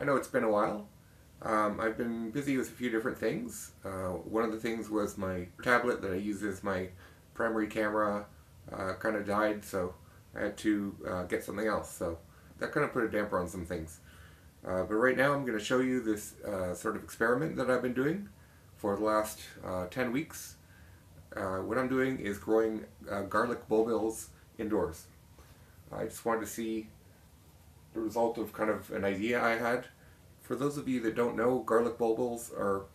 I know it's been a while. Um, I've been busy with a few different things. Uh, one of the things was my tablet that I use as my primary camera uh, kind of died, so I had to uh, get something else. So that kind of put a damper on some things. Uh, but right now I'm going to show you this uh, sort of experiment that I've been doing for the last uh, 10 weeks. what I'm doing is growing garlic bulbils indoors. I just wanted to see the result of kind of an idea I had. For those of you that don't know, garlic bulbils are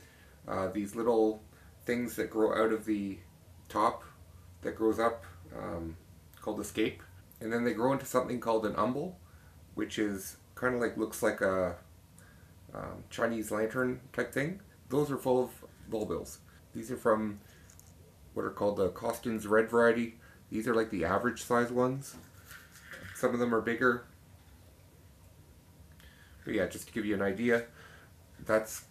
uh, these little things that grow out of the top that grows up um, called a scape. And then they grow into something called an umbel, which is kind of like looks like a um, Chinese lantern type thing. Those are full of bulbils. These are from what are called the Kostyn's red variety. These are like the average size ones. Some of them are bigger, yeah, just to give you an idea, that's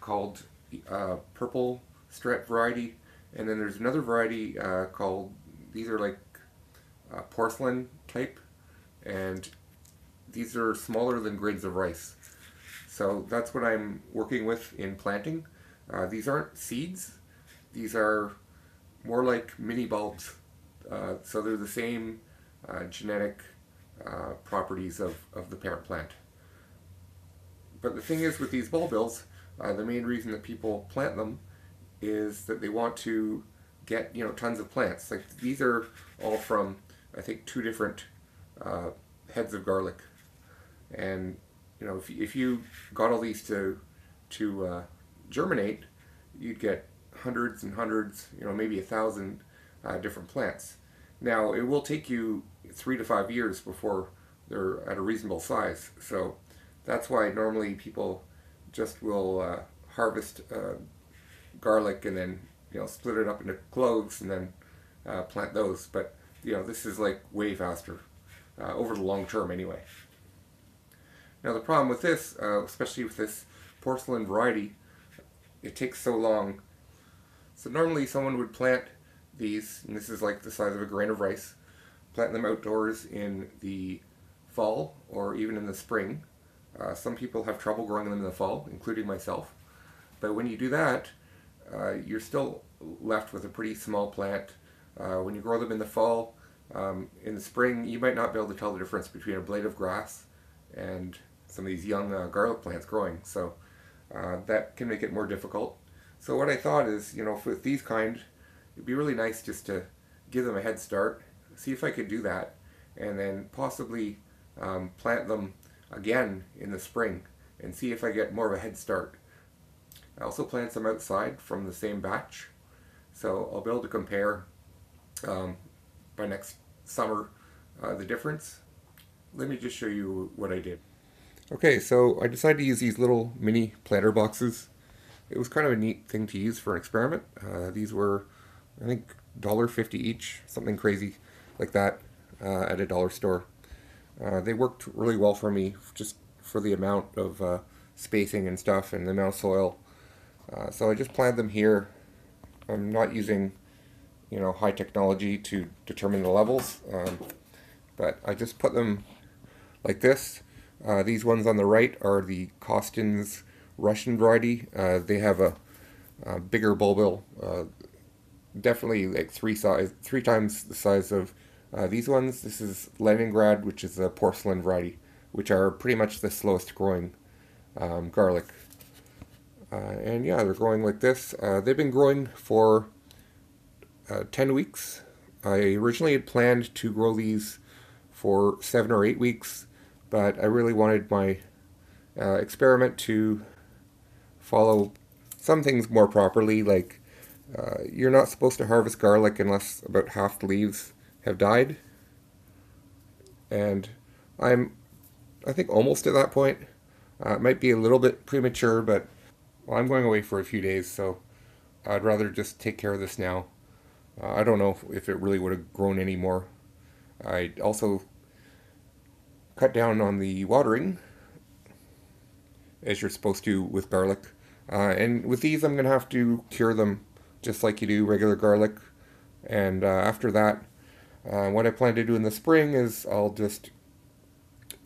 called uh, purple stripe variety. And then there's another variety uh, called, these are like uh, porcelain type. And these are smaller than grains of rice. So that's what I'm working with in planting. Uh, these aren't seeds. These are more like mini bulbs. Uh, so they're the same uh, genetic properties of, of the parent plant. But the thing is with these bulbils, uh, the main reason that people plant them is that they want to get you know tons of plants. Like these are all from I think two different uh, heads of garlic, and you know if if you got all these to to uh, germinate, you'd get hundreds and hundreds, you know maybe a thousand uh, different plants. Now it will take you three to five years before they're at a reasonable size. So that's why normally people just will uh, harvest uh, garlic and then you know split it up into cloves and then uh, plant those. But you know this is like way faster uh, over the long term anyway. Now the problem with this, uh, especially with this porcelain variety, it takes so long. So normally someone would plant these, and this is like the size of a grain of rice, plant them outdoors in the fall or even in the spring uh, some people have trouble growing them in the fall, including myself. But when you do that, uh, you're still left with a pretty small plant. Uh, when you grow them in the fall, um, in the spring, you might not be able to tell the difference between a blade of grass and some of these young uh, garlic plants growing. So uh, that can make it more difficult. So what I thought is, you know, with these kind, it'd be really nice just to give them a head start, see if I could do that, and then possibly um, plant them again in the spring and see if I get more of a head start. I also plant some outside from the same batch, so I'll be able to compare um, by next summer uh, the difference. Let me just show you what I did. Okay, so I decided to use these little mini planter boxes. It was kind of a neat thing to use for an experiment. Uh, these were, I think, $1.50 each, something crazy like that uh, at a dollar store. Uh, they worked really well for me just for the amount of uh, spacing and stuff and the amount of soil. Uh, so I just planted them here. I'm not using you know high technology to determine the levels um, but I just put them like this. Uh, these ones on the right are the Kostyn's Russian variety. Uh, they have a, a bigger bulbil, uh, definitely like three size, three times the size of uh, these ones, this is Leningrad, which is a porcelain variety, which are pretty much the slowest growing um, garlic. Uh, and yeah, they're growing like this. Uh, they've been growing for uh, 10 weeks. I originally had planned to grow these for 7 or 8 weeks, but I really wanted my uh, experiment to follow some things more properly, like uh, you're not supposed to harvest garlic unless about half the leaves have died. And I'm, I think, almost at that point. Uh, it might be a little bit premature, but well, I'm going away for a few days, so I'd rather just take care of this now. Uh, I don't know if, if, it really would have grown any more. I also cut down on the watering, as you're supposed to with garlic. Uh, and with these, I'm going to have to cure them just like you do regular garlic. And uh, after that, uh, what I plan to do in the spring is I'll just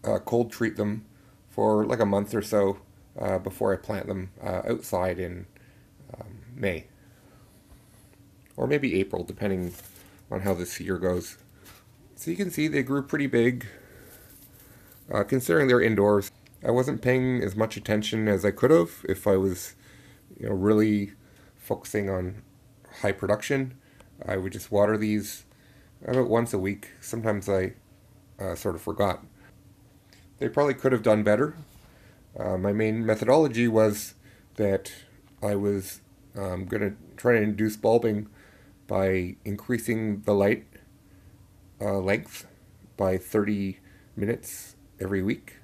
uh, cold treat them for like a month or so uh, before I plant them uh, outside in um, May. Or maybe April, depending on how this year goes. So you can see they grew pretty big, uh, considering they're indoors. I wasn't paying as much attention as I could have if I was, you know, really focusing on high production. I would just water these about once a week. Sometimes I uh, sort of forgot. They probably could have done better. Uh, my main methodology was that I was um, going to try to induce bulbing by increasing the light uh, length by 30 minutes every week.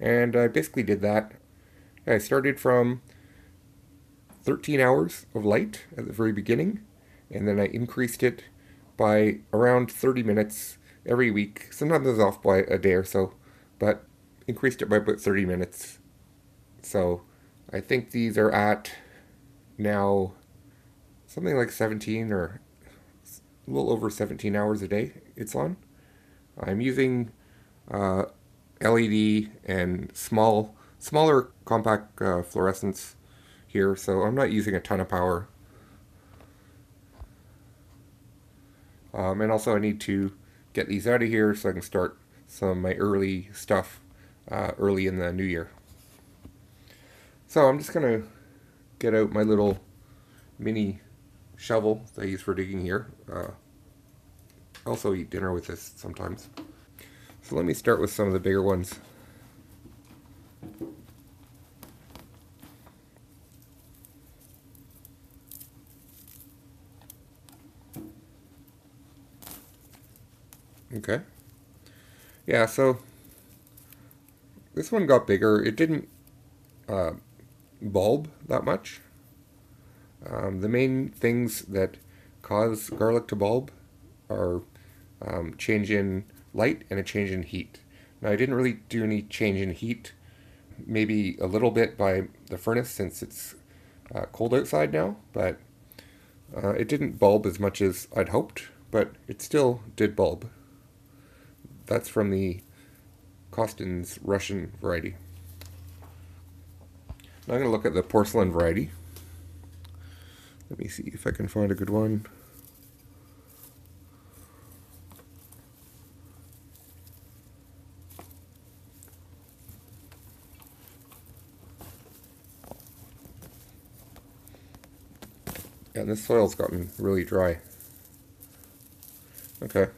And I basically did that. I started from 13 hours of light at the very beginning, and then I increased it by around 30 minutes every week. Sometimes I was off by a day or so, but increased it by about 30 minutes. So I think these are at now something like 17 or a little over 17 hours a day it's on. I'm using uh, LED and small, smaller compact uh, fluorescents here, so I'm not using a ton of power. Um, and also I need to get these out of here so I can start some of my early stuff uh, early in the new year. So I'm just going to get out my little mini shovel that I use for digging here. Uh, also eat dinner with this sometimes. So let me start with some of the bigger ones. Okay. Yeah, so this one got bigger. It didn't uh, bulb that much. Um, the main things that cause garlic to bulb are um, change in light and a change in heat. Now I didn't really do any change in heat, maybe a little bit by the furnace since it's uh, cold outside now, but uh, it didn't bulb as much as I'd hoped, but it still did bulb. That's from the Kostyn's Russian variety. Now I'm going to look at the porcelain variety. Let me see if I can find a good one. Yeah, this soil's gotten really dry. Okay.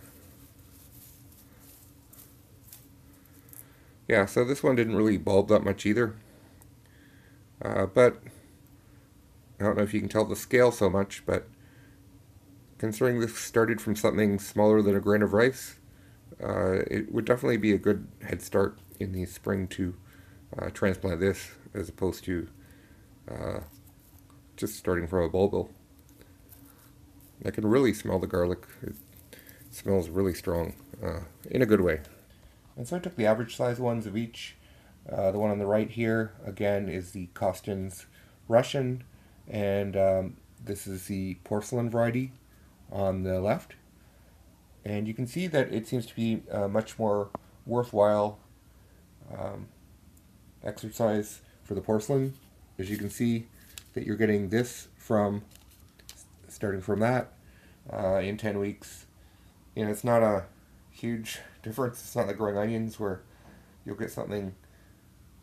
Yeah, so this one didn't really bulb that much either. Uh, but, I don't know if you can tell the scale so much, but considering this started from something smaller than a grain of rice, uh, it would definitely be a good head start in the spring to uh, transplant this as opposed to uh, just starting from a bulbil. I can really smell the garlic. It smells really strong, uh, in a good way. And so I took the average size ones of each. Uh, the one on the right here, again, is the Kostyn's Russian, and um, this is the porcelain variety on the left. And you can see that it seems to be a much more worthwhile um, exercise for the porcelain. As you can see that you're getting this from starting from that uh, in 10 weeks. And it's not a huge difference. It's not like growing onions where you'll get something,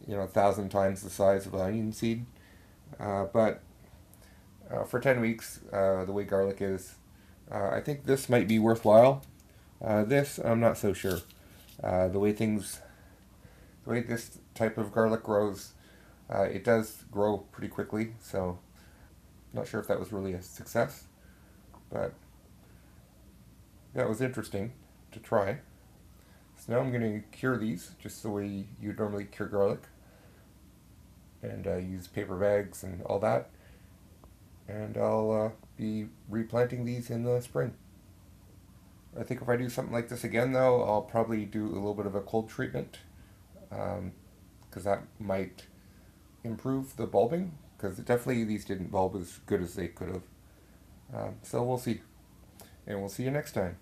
you know, a thousand times the size of an onion seed. Uh, but uh, for 10 weeks, uh, the way garlic is, uh, I think this might be worthwhile. Uh, this, I'm not so sure. the way things, the way this type of garlic grows, it does grow pretty quickly, so not sure if that was really a success, but that was interesting to try. So now I'm going to cure these just the way you normally cure garlic. And uh, use paper bags and all that. And I'll uh, be replanting these in the spring. I think if I do something like this again though, I'll probably do a little bit of a cold treatment. Because um, that might improve the bulbing. Because definitely these didn't bulb as good as they could have. Um, so we'll see. And we'll see you next time.